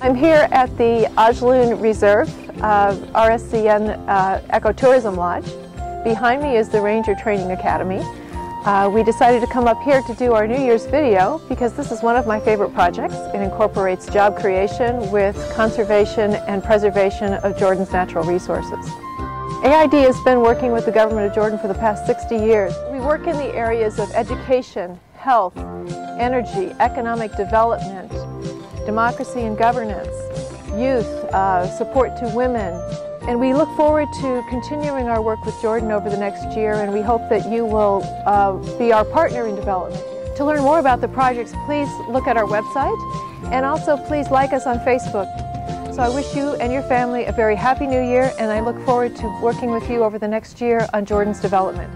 I'm here at the Ajloun Reserve uh, RSCN uh, Ecotourism Lodge. Behind me is the Ranger Training Academy. Uh, we decided to come up here to do our New Year's video because this is one of my favorite projects. It incorporates job creation with conservation and preservation of Jordan's natural resources. AID has been working with the government of Jordan for the past 60 years. We work in the areas of education, health, energy, economic development, democracy and governance, youth, uh, support to women, and we look forward to continuing our work with Jordan over the next year and we hope that you will uh, be our partner in development. To learn more about the projects, please look at our website and also please like us on Facebook. So I wish you and your family a very happy new year and I look forward to working with you over the next year on Jordan's development.